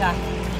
감.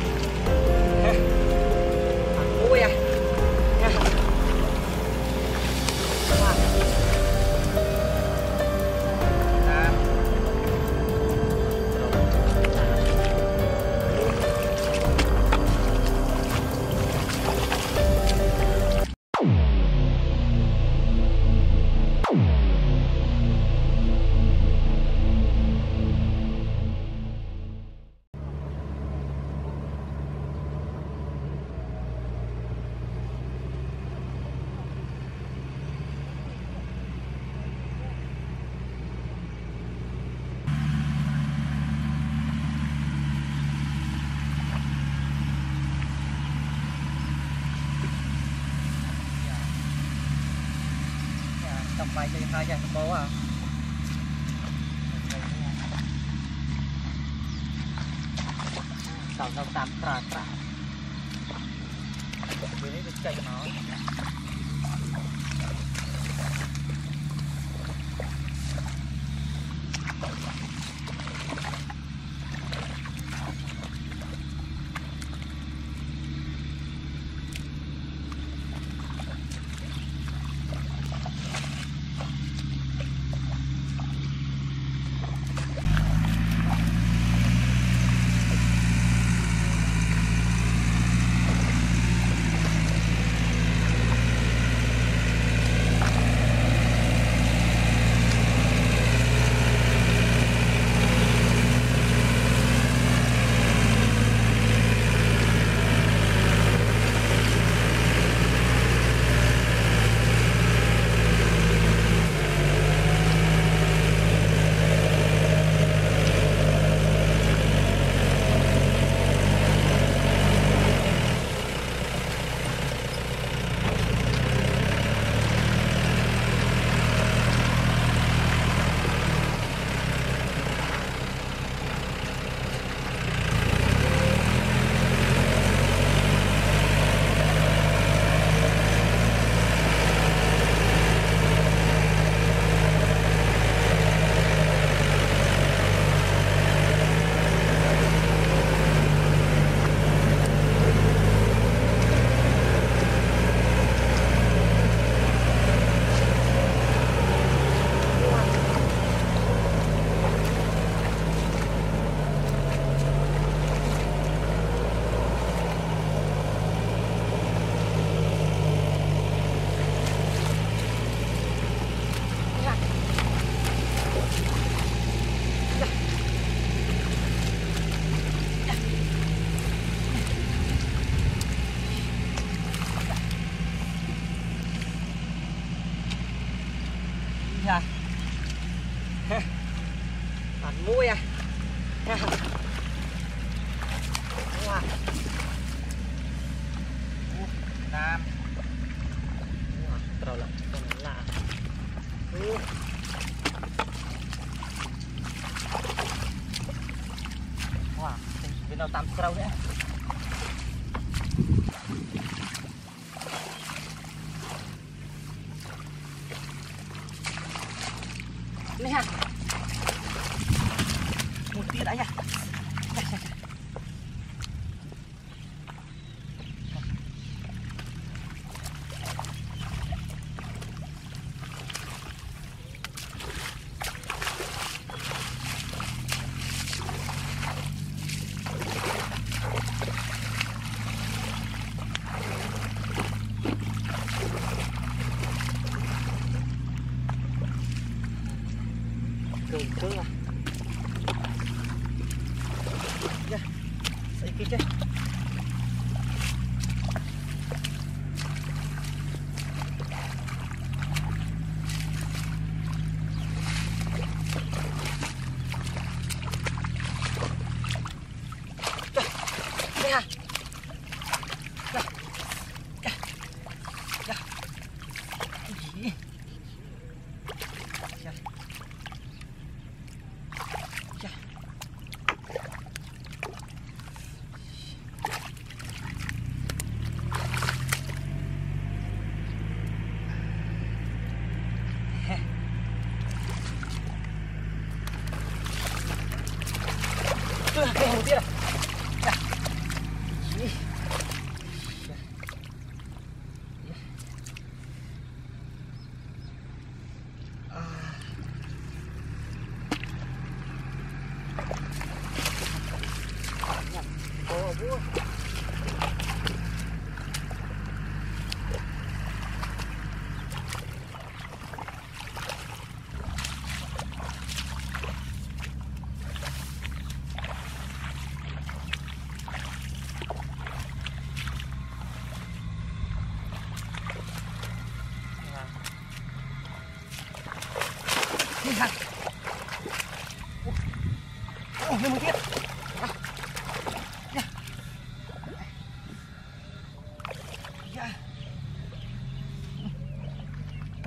បាយចេញហើយចាស់ដំបូងហ៎តាមតាមត្រាត្រាពេលនេះវាចេញមក Bản mũi à. Wow Nam. Trâu lắm, con lạ. Wow, bên nào tam trâu đấy Này ha Một tia đã nha Đây, đây, đây cường cương à Dạ, xây kia chứ.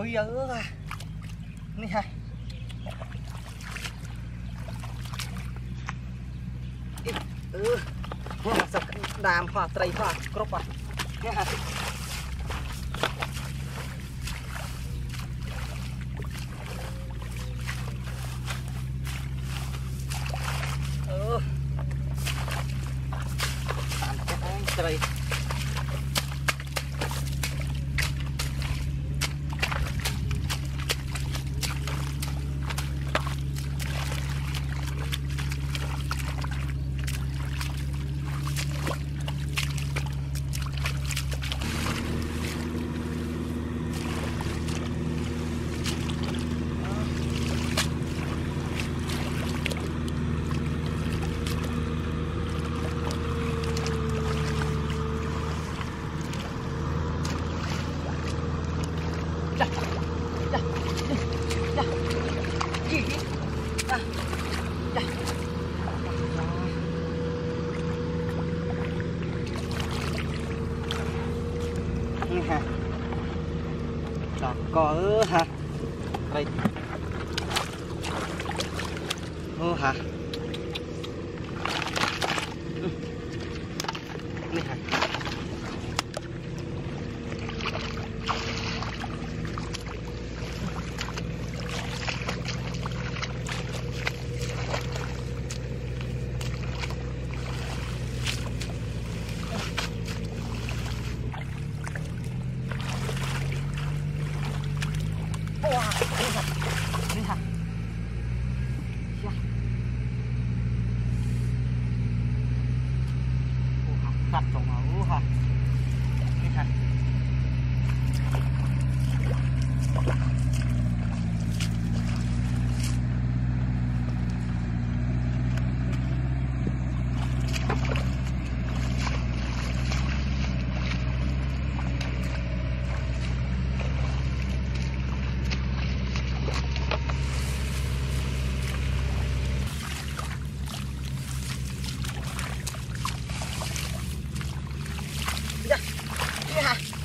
ฮ้เยอะอะนี่ไงเออหัวสักดามหัวไตรหัวครบอะเนี่ยะ ha. Đó, có ha. Đây. Ô ha.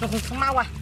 Nó không?